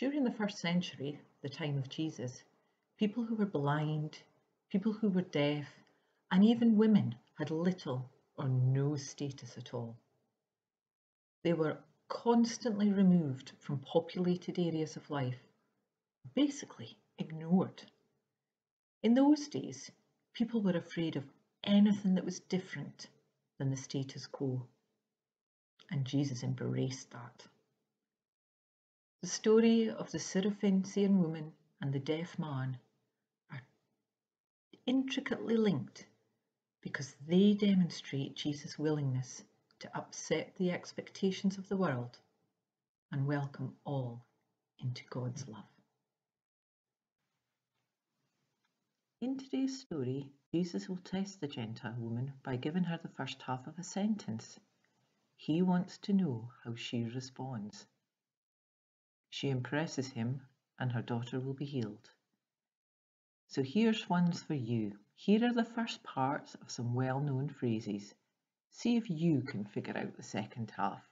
During the first century, the time of Jesus, people who were blind, people who were deaf, and even women had little or no status at all. They were constantly removed from populated areas of life, basically ignored. In those days, people were afraid of anything that was different than the status quo, and Jesus embraced that. The story of the Syrophoenician woman and the deaf man are intricately linked because they demonstrate Jesus' willingness to upset the expectations of the world and welcome all into God's love. In today's story, Jesus will test the Gentile woman by giving her the first half of a sentence. He wants to know how she responds. She impresses him and her daughter will be healed. So here's ones for you. Here are the first parts of some well-known phrases. See if you can figure out the second half.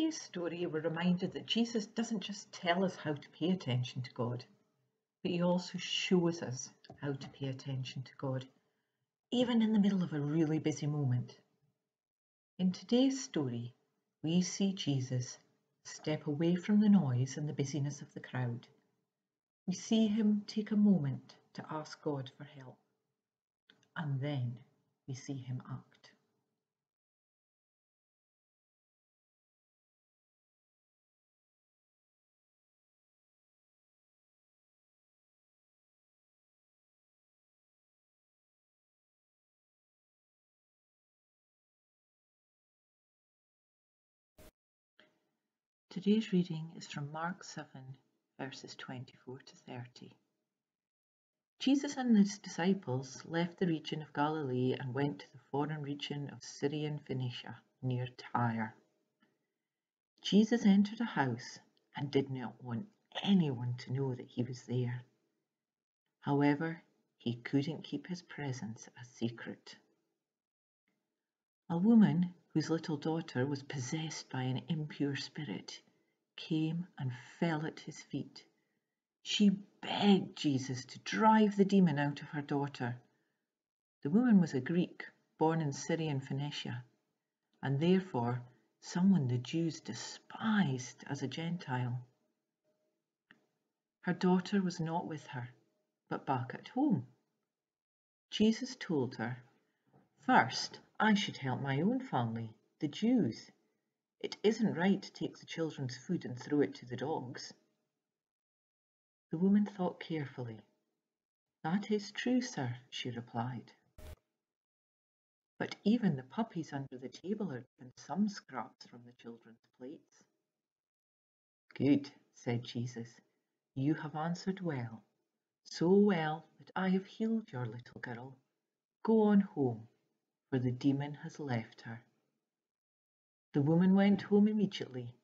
Today's story, we're reminded that Jesus doesn't just tell us how to pay attention to God, but he also shows us how to pay attention to God, even in the middle of a really busy moment. In today's story, we see Jesus step away from the noise and the busyness of the crowd. We see him take a moment to ask God for help, and then we see him act. Today's reading is from Mark 7, verses 24 to 30. Jesus and his disciples left the region of Galilee and went to the foreign region of Syrian Phoenicia near Tyre. Jesus entered a house and did not want anyone to know that he was there. However, he couldn't keep his presence a secret. A woman whose little daughter was possessed by an impure spirit, came and fell at his feet. She begged Jesus to drive the demon out of her daughter. The woman was a Greek born in Syrian Phoenicia, and therefore someone the Jews despised as a Gentile. Her daughter was not with her, but back at home. Jesus told her, First, I should help my own family, the Jews. It isn't right to take the children's food and throw it to the dogs. The woman thought carefully. That is true, sir, she replied. But even the puppies under the table are given some scraps from the children's plates. Good, said Jesus. You have answered well, so well that I have healed your little girl. Go on home for the demon has left her. The woman went home immediately.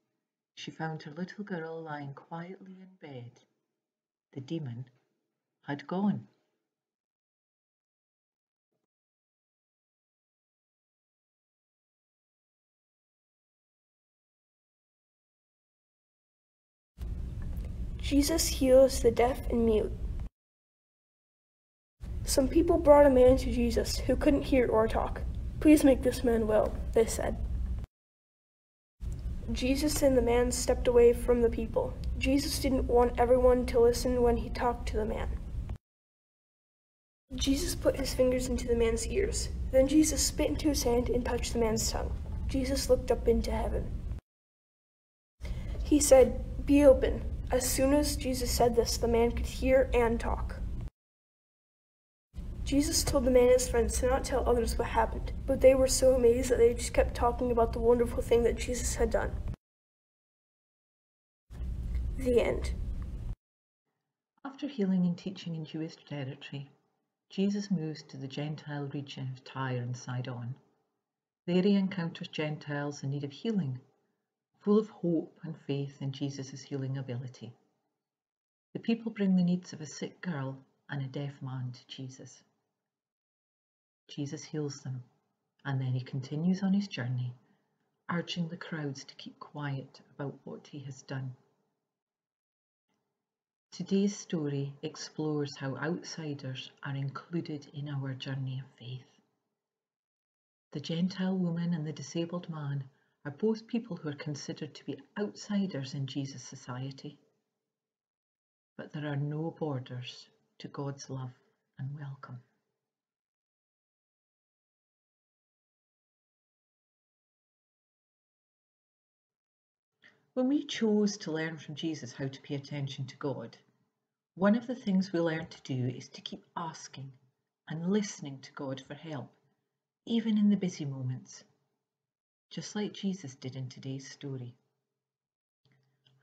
She found her little girl lying quietly in bed. The demon had gone. Jesus heals the deaf and mute. Some people brought a man to Jesus who couldn't hear or talk. Please make this man well, they said. Jesus and the man stepped away from the people. Jesus didn't want everyone to listen when he talked to the man. Jesus put his fingers into the man's ears. Then Jesus spit into his hand and touched the man's tongue. Jesus looked up into heaven. He said, Be open. As soon as Jesus said this, the man could hear and talk. Jesus told the man and his friends to not tell others what happened, but they were so amazed that they just kept talking about the wonderful thing that Jesus had done. The end. After healing and teaching in Jewish territory, Jesus moves to the Gentile region of Tyre and Sidon. There he encounters Gentiles in need of healing, full of hope and faith in Jesus' healing ability. The people bring the needs of a sick girl and a deaf man to Jesus. Jesus heals them, and then he continues on his journey, urging the crowds to keep quiet about what he has done. Today's story explores how outsiders are included in our journey of faith. The Gentile woman and the disabled man are both people who are considered to be outsiders in Jesus' society. But there are no borders to God's love and welcome. When we chose to learn from Jesus how to pay attention to God, one of the things we learn to do is to keep asking and listening to God for help, even in the busy moments, just like Jesus did in today's story.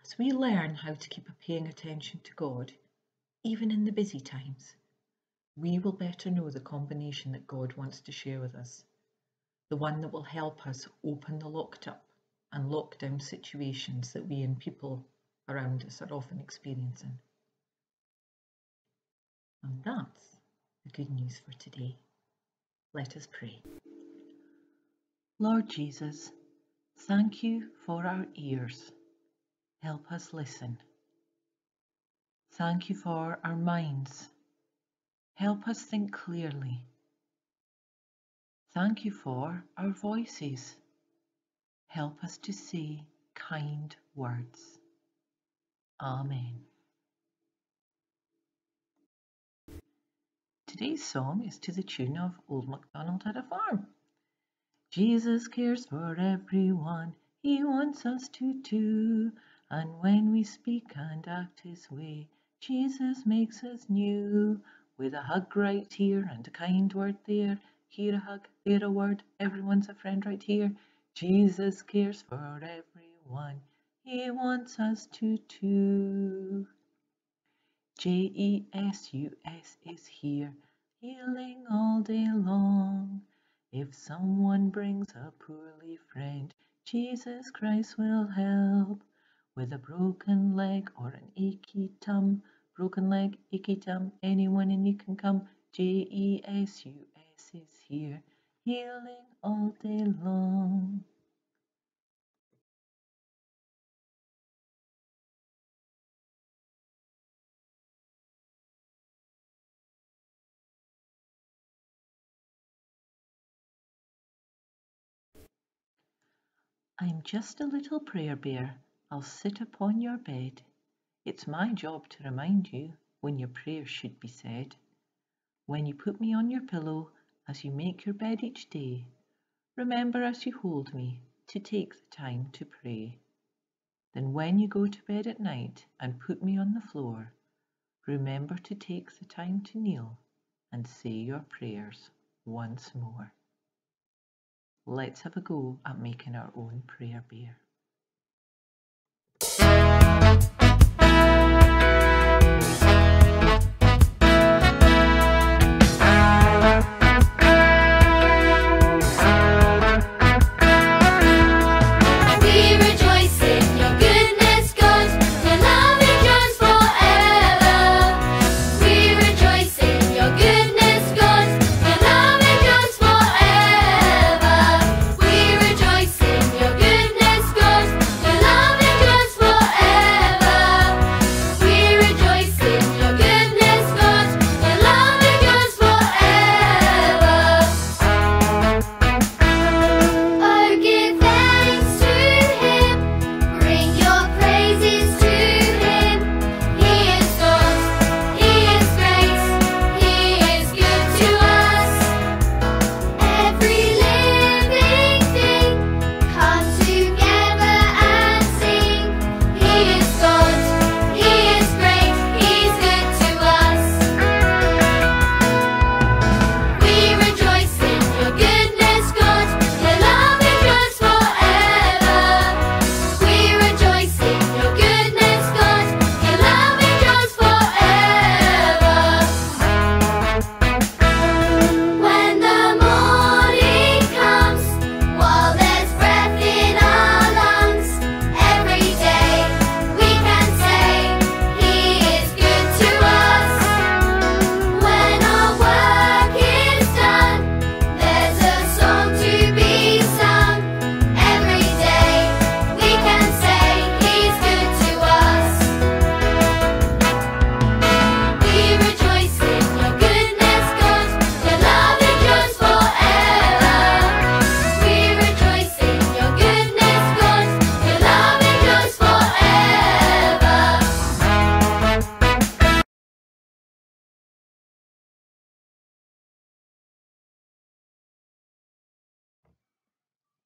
As we learn how to keep paying attention to God, even in the busy times, we will better know the combination that God wants to share with us, the one that will help us open the locked up and lockdown situations that we and people around us are often experiencing. And that's the good news for today. Let us pray. Lord Jesus, Thank you for our ears. Help us listen. Thank you for our minds. Help us think clearly. Thank you for our voices. Help us to say kind words. Amen. Today's song is to the tune of Old MacDonald Had a Farm. Jesus cares for everyone, he wants us to too. And when we speak and act his way, Jesus makes us new. With a hug right here and a kind word there, here a hug, there a word, everyone's a friend right here. Jesus cares for everyone, he wants us to too. J-E-S-U-S is here, healing all day long. If someone brings a poorly friend, Jesus Christ will help. With a broken leg or an achy tum, broken leg, achy tum, anyone and you can come. J-E-S-U-S is here, healing all day long. I'm just a little prayer bear. I'll sit upon your bed. It's my job to remind you when your prayers should be said. When you put me on your pillow as you make your bed each day, remember as you hold me to take the time to pray. Then when you go to bed at night and put me on the floor, remember to take the time to kneel and say your prayers once more. Let's have a go at making our own prayer bear.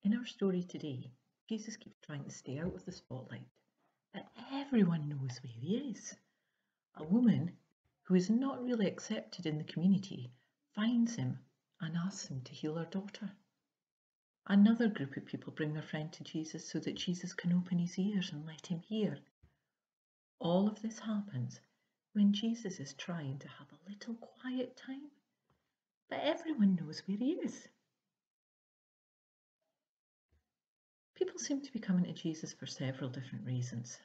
In our story today, Jesus keeps trying to stay out of the spotlight, but everyone knows where he is. A woman who is not really accepted in the community finds him and asks him to heal her daughter. Another group of people bring their friend to Jesus so that Jesus can open his ears and let him hear. All of this happens when Jesus is trying to have a little quiet time, but everyone knows where he is. People seem to be coming to Jesus for several different reasons,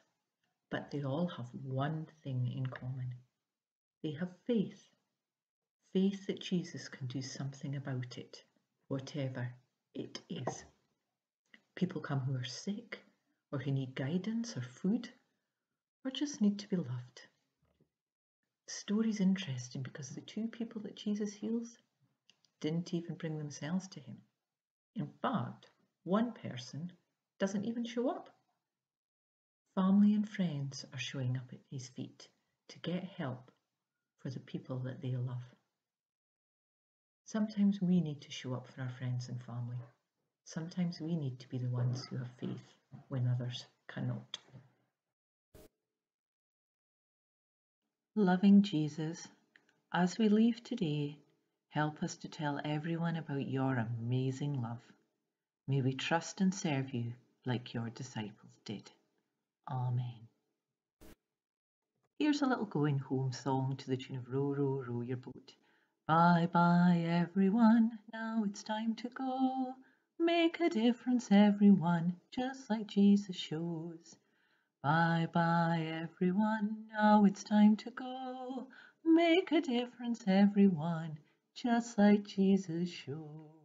but they all have one thing in common. They have faith. Faith that Jesus can do something about it, whatever it is. People come who are sick, or who need guidance or food, or just need to be loved. The story's interesting because the two people that Jesus heals didn't even bring themselves to him. In fact, one person doesn't even show up. Family and friends are showing up at his feet to get help for the people that they love. Sometimes we need to show up for our friends and family. Sometimes we need to be the ones who have faith when others cannot. Loving Jesus, as we leave today, help us to tell everyone about your amazing love. May we trust and serve you like your disciples did. Amen. Here's a little going home song to the tune of Row, Row, Row Your Boat. Bye bye everyone, now it's time to go. Make a difference everyone, just like Jesus shows. Bye bye everyone, now it's time to go. Make a difference everyone, just like Jesus shows.